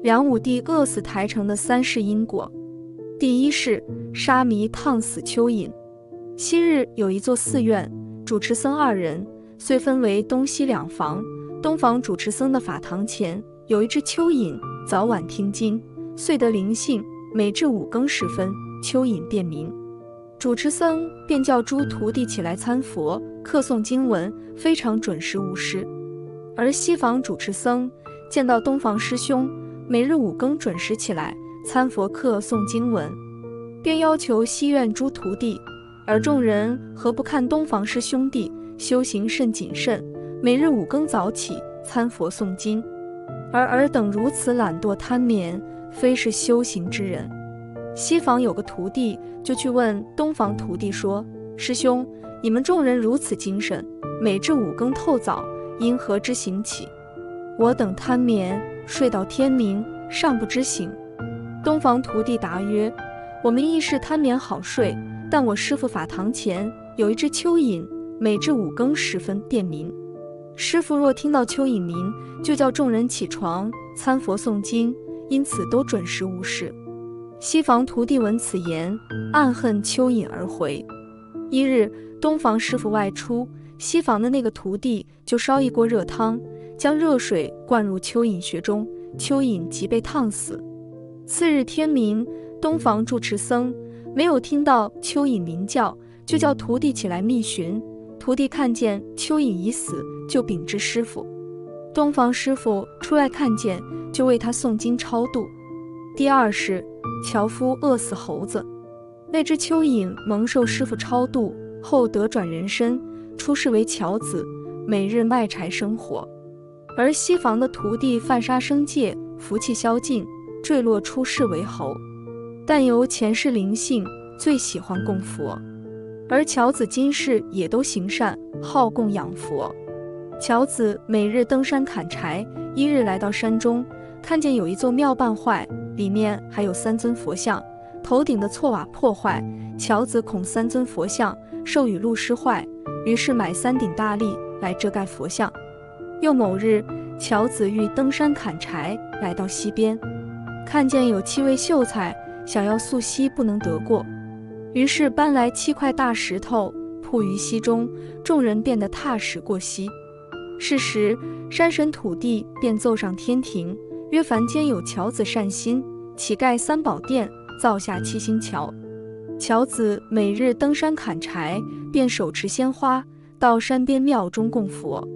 梁武帝饿死台城的三世因果。第一是沙弥烫死蚯蚓。昔日有一座寺院，主持僧二人，遂分为东西两房。东房主持僧的法堂前有一只蚯蚓，早晚听经，遂得灵性。每至五更时分，蚯蚓便鸣。主持僧便叫诸徒弟起来参佛、课诵经文，非常准时无失。而西房主持僧见到东房师兄每日五更准时起来参佛、课诵经文，便要求西院诸徒弟。而众人何不看东房师兄弟修行甚谨慎，每日五更早起参佛诵经，而尔等如此懒惰贪眠，非是修行之人。西房有个徒弟就去问东房徒弟说：“师兄，你们众人如此精神，每至五更透早，因何之行起？我等贪眠，睡到天明，尚不知醒。”东房徒弟答曰：“我们亦是贪眠好睡。”但我师傅法堂前有一只蚯蚓，每至五更时分便鸣。师傅若听到蚯蚓鸣，就叫众人起床参佛诵经，因此都准时无事。西房徒弟闻此言，暗恨蚯蚓而回。一日，东房师傅外出，西房的那个徒弟就烧一锅热汤，将热水灌入蚯蚓穴中，蚯蚓即被烫死。次日天明，东房住持僧。没有听到蚯蚓鸣叫，就叫徒弟起来觅寻。徒弟看见蚯蚓已死，就禀知师傅。东房师傅出来看见，就为他诵经超度。第二是樵夫饿死猴子，那只蚯蚓蒙受师傅超度后得转人身，出世为樵子，每日卖柴生活。而西房的徒弟犯杀生戒，福气消尽，坠落出世为猴。但由前世灵性最喜欢供佛，而乔子今世也都行善，好供养佛。乔子每日登山砍柴，一日来到山中，看见有一座庙半坏，里面还有三尊佛像，头顶的错瓦破坏。乔子恐三尊佛像受雨露湿坏，于是买三顶大笠来遮盖佛像。又某日，樵子欲登山砍柴，来到溪边，看见有七位秀才。想要溯溪不能得过，于是搬来七块大石头铺于溪中，众人变得踏实过溪。是时，山神土地便奏上天庭，曰：凡间有樵子善心，乞盖三宝殿，造下七星桥。樵子每日登山砍柴，便手持鲜花到山边庙中供佛。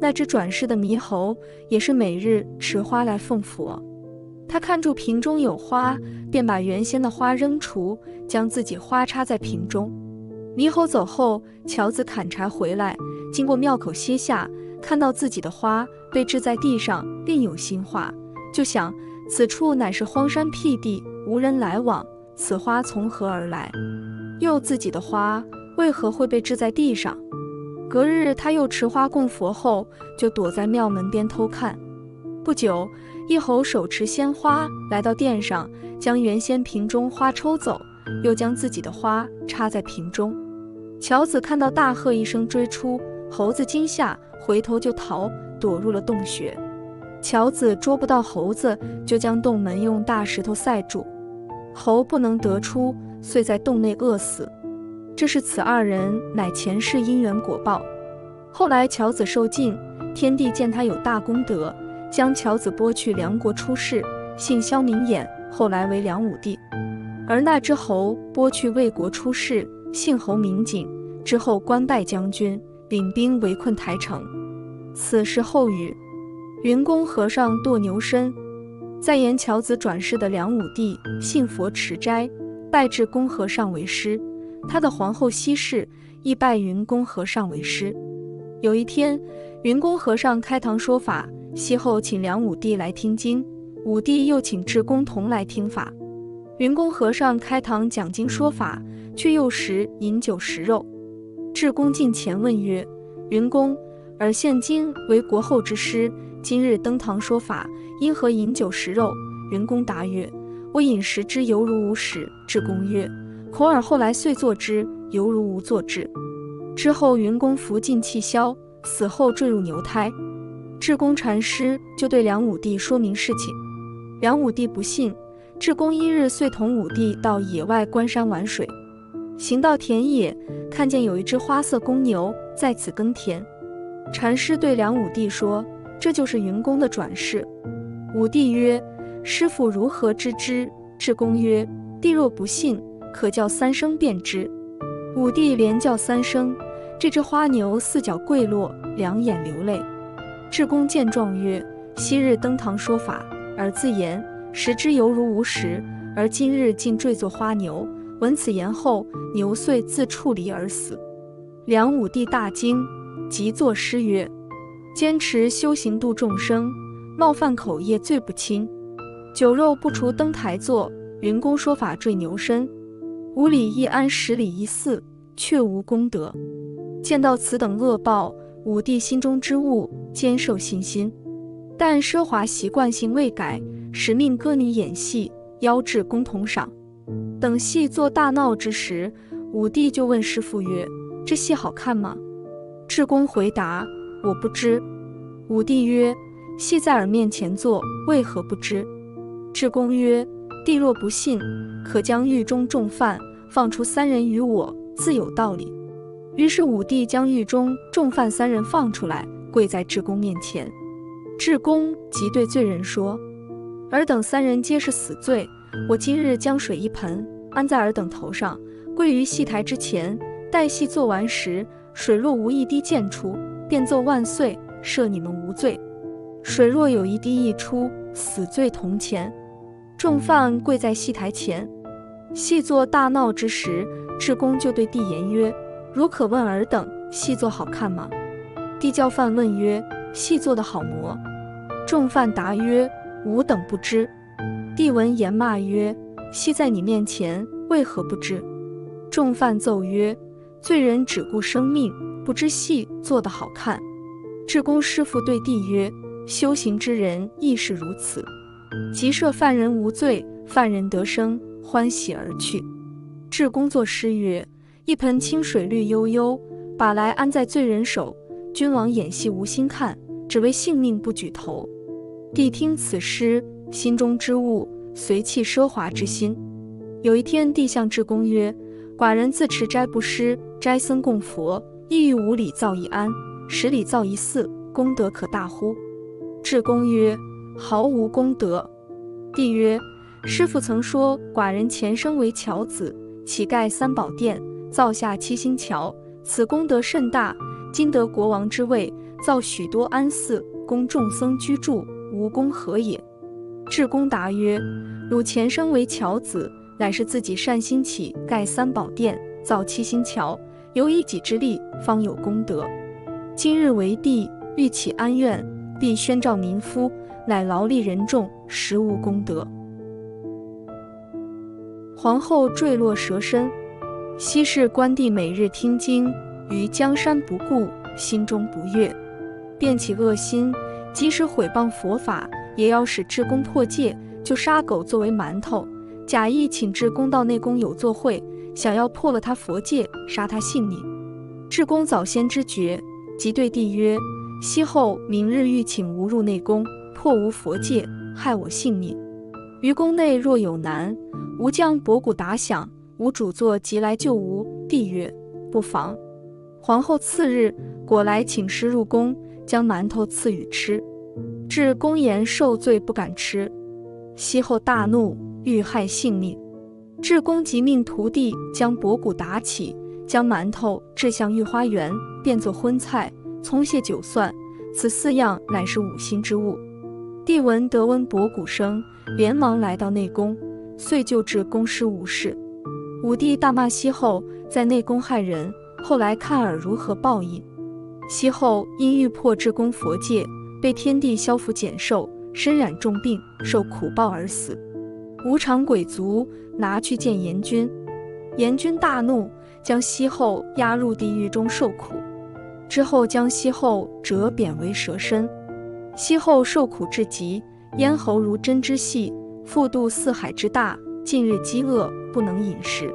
那只转世的猕猴也是每日持花来奉佛。他看住瓶中有花，便把原先的花扔除，将自己花插在瓶中。猕猴走后，樵子砍柴回来，经过庙口歇下，看到自己的花被置在地上，另有新花，就想此处乃是荒山僻地，无人来往，此花从何而来？又自己的花为何会被置在地上？隔日，他又持花供佛后，就躲在庙门边偷看。不久。一猴手持鲜花来到殿上，将原先瓶中花抽走，又将自己的花插在瓶中。乔子看到，大喝一声追出，猴子惊吓，回头就逃，躲入了洞穴。乔子捉不到猴子，就将洞门用大石头塞住，猴不能得出，遂在洞内饿死。这是此二人乃前世因缘果报。后来乔子受尽，天帝见他有大功德。将乔子拨去梁国出世，姓萧名衍，后来为梁武帝；而那只猴拨去魏国出世，姓侯名景，之后官拜将军，领兵围困台城。此事后语。云公和尚堕牛身，再言乔子转世的梁武帝，信佛持斋，拜至公和尚为师。他的皇后西氏亦拜云公和尚为师。有一天，云公和尚开堂说法。西后请梁武帝来听经，武帝又请智公同来听法。云公和尚开堂讲经说法，却又食饮酒食肉。智公近前问曰：“云公，尔现今为国后之师，今日登堂说法，因何饮酒食肉？”云公答曰：“我饮食之犹如无食。”智公曰：“孔耳后来遂作之，犹如无作之。”之后云公服尽气消，死后坠入牛胎。智公禅师就对梁武帝说明事情。梁武帝不信，智公一日遂同武帝到野外观山玩水，行到田野，看见有一只花色公牛在此耕田。禅师对梁武帝说：“这就是云公的转世。”武帝曰：“师傅如何知之？”智公曰：“帝若不信，可叫三声便知。”武帝连叫三声，这只花牛四脚跪落，两眼流泪。智公见状曰：“昔日登堂说法。”而自言食之犹如无食，而今日竟坠作花牛。闻此言后，牛遂自触离而死。梁武帝大惊，即作诗曰：“坚持修行度众生，冒犯口业罪不轻。酒肉不除登台坐，云公说法坠牛身。五里一安，十里一寺，却无功德。”见到此等恶报，武帝心中之物坚受信心。但奢华习惯性未改，使命歌女演戏，邀至公同赏。等戏作大闹之时，武帝就问师傅曰：“这戏好看吗？”智公回答：“我不知。”武帝曰：“戏在尔面前做，为何不知？”智公曰：“帝若不信，可将狱中重犯放出三人与我，自有道理。”于是武帝将狱中重犯三人放出来，跪在智公面前。智公即对罪人说：“尔等三人皆是死罪，我今日将水一盆安在尔等头上，跪于戏台之前，待戏做完时，水若无一滴溅出，便奏万岁，赦你们无罪；水若有一滴溢出，死罪同前。”众犯跪在戏台前，戏作大闹之时，智公就对帝言曰：“如可问尔等，戏作好看吗？”帝教犯问曰：“戏做的好么？”众犯答曰：“吾等不知。”帝闻言骂曰：“昔在你面前，为何不知？”众犯奏曰：“罪人只顾生命，不知戏做得好看。”智公师傅对帝曰：“修行之人亦是如此。即赦犯人无罪，犯人得生，欢喜而去。”智公作诗曰：“一盆清水绿悠悠，把来安在罪人手。君王演戏无心看，只为性命不举头。”帝听此诗，心中之物随气奢华之心。有一天，帝向智公曰：“寡人自持斋布施，斋僧供佛，意欲五里造一庵，十里造一寺，功德可大乎？”智公曰：“毫无功德。”帝曰：“师父曾说，寡人前生为樵子，乞盖三宝殿，造下七星桥，此功德甚大。今得国王之位，造许多庵寺，供众僧居住。”无功何也？智公答曰：“汝前生为樵子，乃是自己善心起，盖三宝殿，造七星桥，由一己之力，方有功德。今日为帝，欲起安院，必宣召民夫，乃劳力人众，实无功德。”皇后坠落蛇身。昔世关帝每日听经，于江山不顾，心中不悦，便起恶心。即使毁谤佛法，也要使智公破戒，就杀狗作为馒头，假意请智公到内宫有座会，想要破了他佛戒，杀他性命。智公早先知觉，即对帝曰：“西后明日欲请吾入内宫，破无佛戒，害我性命。于宫内若有难，吾将博鼓打响，吾主座即来救吾。”帝曰：“不妨。”皇后次日果来请师入宫。将馒头赐予吃，至公言受罪不敢吃。西后大怒，欲害性命。至公即命徒弟将博古打起，将馒头掷向御花园，变作荤菜，葱蟹韭蒜，此四样乃是五辛之物。帝闻得闻博骨声，连忙来到内宫，遂救治公师无事。武帝大骂西后在内宫害人，后来看尔如何报应。西后因欲破至公佛戒，被天帝消服减寿，身染重病，受苦报而死。无常鬼卒拿去见阎君，阎君大怒，将西后押入地狱中受苦。之后将西后折贬为蛇身。西后受苦至极，咽喉如针之细，腹肚四海之大，近日饥饿不能饮食，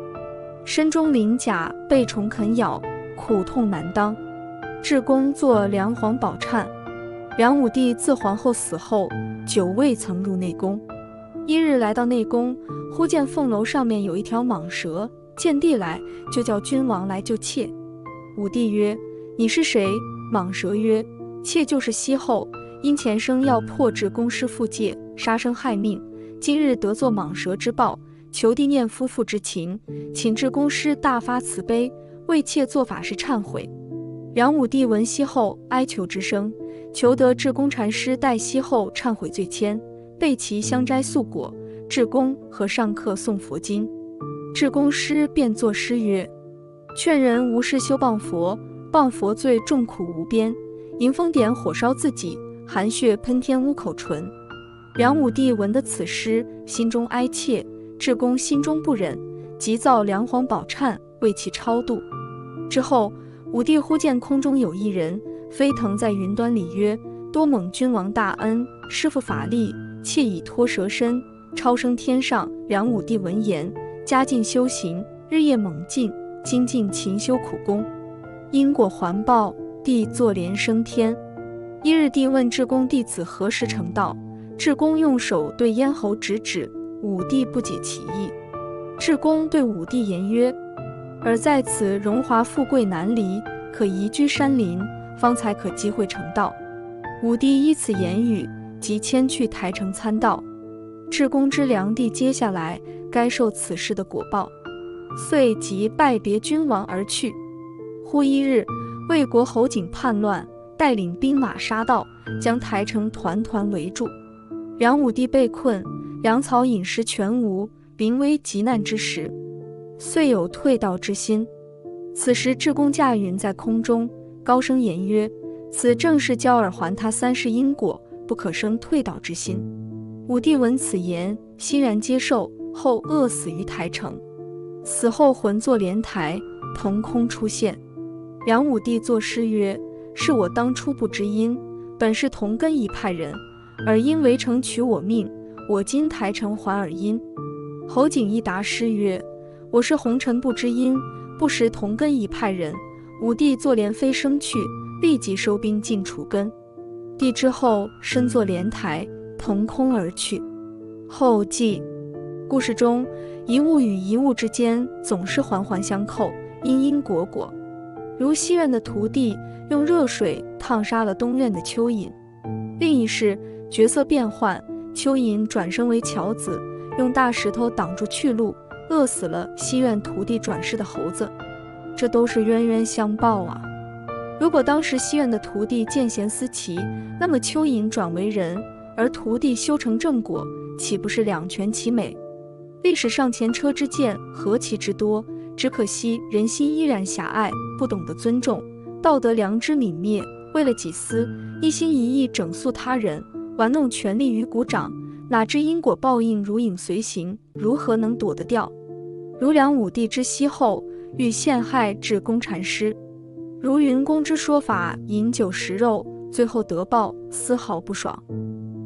身中鳞甲被虫啃咬，苦痛难当。至公作梁皇宝忏。梁武帝自皇后死后，久未曾入内宫。一日来到内宫，忽见凤楼上面有一条蟒蛇，见帝来，就叫君王来救妾。武帝曰：“你是谁？”蟒蛇曰：“妾就是西后，因前生要破至公师父戒，杀生害命，今日得作蟒蛇之报，求帝念夫妇之情，请至公师大发慈悲，为妾做法事忏悔。”梁武帝闻息后哀求之声，求得至公禅师代西后忏悔罪愆，备其香斋素果，至公和上客诵佛经。至公师便作诗曰：“劝人无事修谤佛，谤佛罪重苦无边。迎风点火烧自己，含血喷天污口唇。”梁武帝闻得此诗，心中哀切，至公心中不忍，即造梁皇宝忏，为其超度。之后。武帝忽见空中有一人飞腾在云端里，曰：“多蒙君王大恩，师傅法力，妾已脱蛇身，超升天上。”梁武帝闻言，加进修行，日夜猛进，精进勤修苦功。因果环抱，帝坐莲升天。一日，帝问智公弟子何时成道，智公用手对咽喉指指，武帝不解其意。智公对武帝言曰。而在此荣华富贵难离，可移居山林，方才可机会成道。武帝依此言语，即迁去台城参道。至公之良帝接下来该受此事的果报，遂即拜别君王而去。忽一日，魏国侯景叛乱，带领兵马杀到，将台城团团围住。梁武帝被困，粮草饮食全无，临危急难之时。遂有退道之心。此时，智公驾云在空中，高声言曰：“此正是教尔还他三世因果，不可生退道之心。”武帝闻此言，欣然接受，后饿死于台城。死后魂作莲台，腾空出现。梁武帝作诗曰：“是我当初不知因，本是同根一派人，而因围城取我命，我今台城还尔因。”侯景一答诗曰。我是红尘不知因，不识同根一派人。武帝坐莲飞升去，立即收兵尽除根。帝之后身作莲台，腾空而去。后记：故事中一物与一物之间总是环环相扣，因因果果。如西院的徒弟用热水烫杀了东院的蚯蚓。另一世角色变换，蚯蚓转生为乔子，用大石头挡住去路。饿死了西院徒弟转世的猴子，这都是冤冤相报啊！如果当时西院的徒弟见贤思齐，那么蚯蚓转为人，而徒弟修成正果，岂不是两全其美？历史上前车之鉴何其之多，只可惜人心依然狭隘，不懂得尊重，道德良知泯灭，为了己私，一心一意整肃他人，玩弄权力于股掌，哪知因果报应如影随形，如何能躲得掉？如梁武帝之西后欲陷害至公禅师，如云公之说法，饮酒食肉，最后得报，丝毫不爽。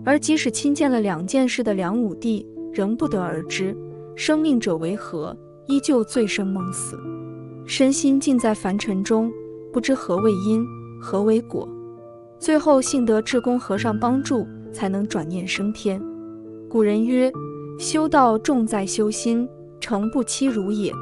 而即使亲见了两件事的梁武帝，仍不得而知生命者为何，依旧醉生梦死，身心尽在凡尘中，不知何为因，何为果。最后幸得智公和尚帮助，才能转念升天。古人曰：修道重在修心。诚不欺汝也。